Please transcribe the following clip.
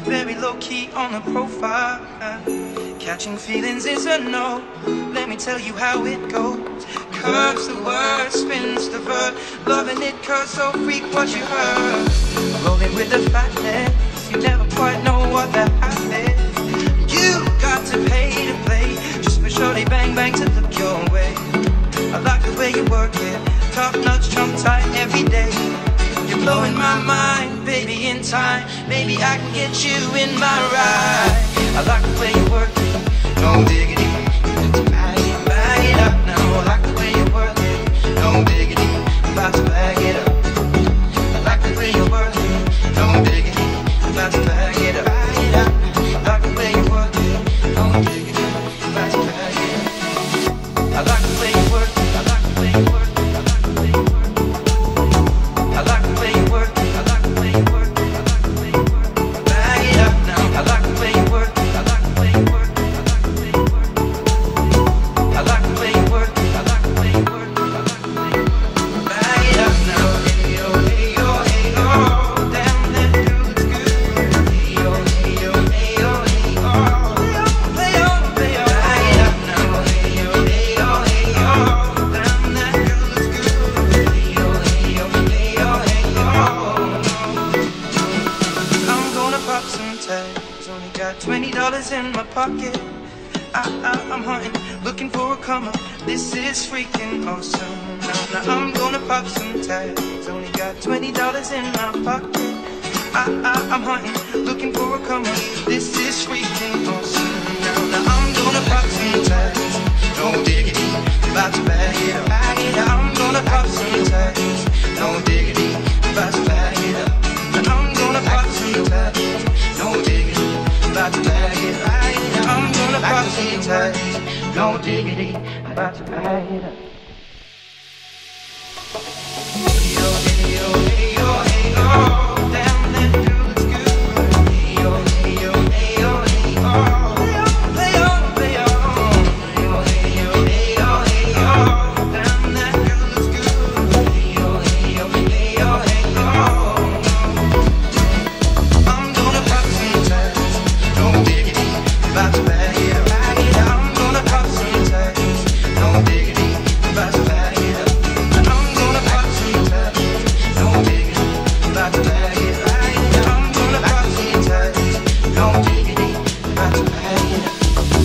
Very low key on the profile. Catching feelings is a no. Let me tell you how it goes. Curves the word, spins the verb. Loving it, cause so freak what you heard. Rolling with the fatness, you never quite know what that happened. time Maybe I can get you in my ride I like the way you're working. no digging. tops and tags. Only got twenty dollars in my pocket. I, I, am hunting, looking for a comer. This is freaking awesome. Now, now I'm gonna pop some tags. Only got twenty dollars in my pocket. I, I, I'm hunting, looking for a comer. This is freaking I can see touch. No diggity, I'm about to ride it up.